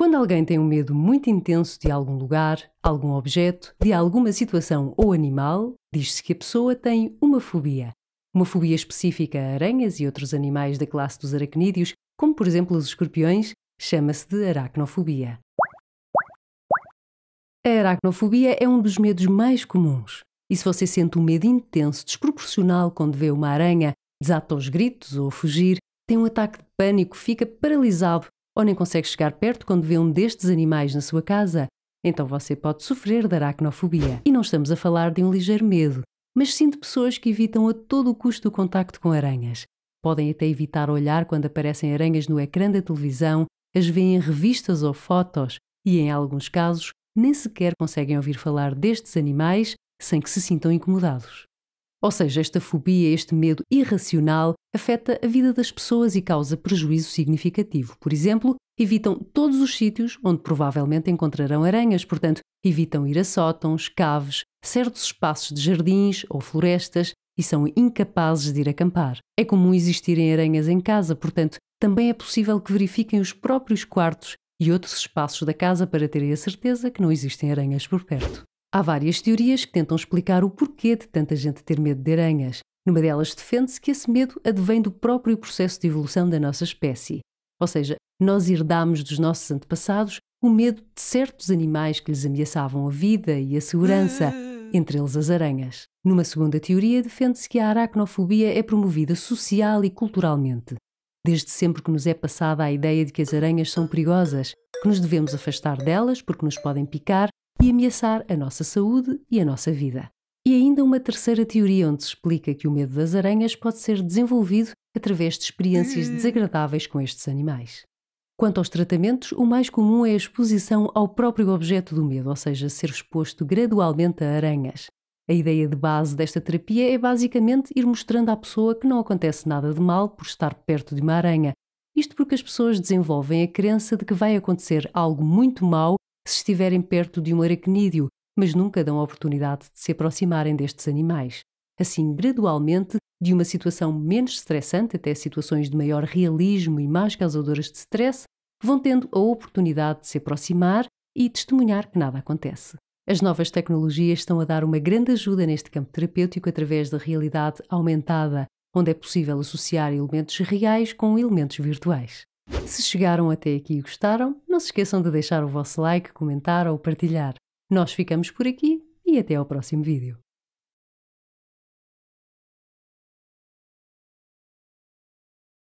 Quando alguém tem um medo muito intenso de algum lugar, algum objeto, de alguma situação ou animal, diz-se que a pessoa tem uma fobia. Uma fobia específica a aranhas e outros animais da classe dos aracnídeos, como por exemplo os escorpiões, chama-se de aracnofobia. A aracnofobia é um dos medos mais comuns. E se você sente um medo intenso, desproporcional quando vê uma aranha, desata os gritos ou fugir, tem um ataque de pânico, fica paralisado ou nem consegue chegar perto quando vê um destes animais na sua casa, então você pode sofrer de aracnofobia. E não estamos a falar de um ligeiro medo, mas sim de pessoas que evitam a todo o custo o contacto com aranhas. Podem até evitar olhar quando aparecem aranhas no ecrã da televisão, as veem em revistas ou fotos e, em alguns casos, nem sequer conseguem ouvir falar destes animais sem que se sintam incomodados. Ou seja, esta fobia, este medo irracional, afeta a vida das pessoas e causa prejuízo significativo. Por exemplo, evitam todos os sítios onde provavelmente encontrarão aranhas, portanto, evitam ir a sótãos, caves, certos espaços de jardins ou florestas e são incapazes de ir acampar. É comum existirem aranhas em casa, portanto, também é possível que verifiquem os próprios quartos e outros espaços da casa para terem a certeza que não existem aranhas por perto. Há várias teorias que tentam explicar o porquê de tanta gente ter medo de aranhas. Numa delas defende-se que esse medo advém do próprio processo de evolução da nossa espécie. Ou seja, nós herdamos dos nossos antepassados o medo de certos animais que lhes ameaçavam a vida e a segurança, entre eles as aranhas. Numa segunda teoria, defende-se que a aracnofobia é promovida social e culturalmente. Desde sempre que nos é passada a ideia de que as aranhas são perigosas, que nos devemos afastar delas porque nos podem picar e ameaçar a nossa saúde e a nossa vida. E ainda uma terceira teoria onde se explica que o medo das aranhas pode ser desenvolvido através de experiências hum. desagradáveis com estes animais. Quanto aos tratamentos, o mais comum é a exposição ao próprio objeto do medo, ou seja, ser exposto gradualmente a aranhas. A ideia de base desta terapia é basicamente ir mostrando à pessoa que não acontece nada de mal por estar perto de uma aranha. Isto porque as pessoas desenvolvem a crença de que vai acontecer algo muito mau se estiverem perto de um aracnídeo, mas nunca dão a oportunidade de se aproximarem destes animais. Assim, gradualmente, de uma situação menos estressante até situações de maior realismo e mais causadoras de stress, vão tendo a oportunidade de se aproximar e testemunhar que nada acontece. As novas tecnologias estão a dar uma grande ajuda neste campo terapêutico através da realidade aumentada, onde é possível associar elementos reais com elementos virtuais. Se chegaram até aqui e gostaram, não se esqueçam de deixar o vosso like, comentar ou partilhar. Nós ficamos por aqui e até ao próximo vídeo.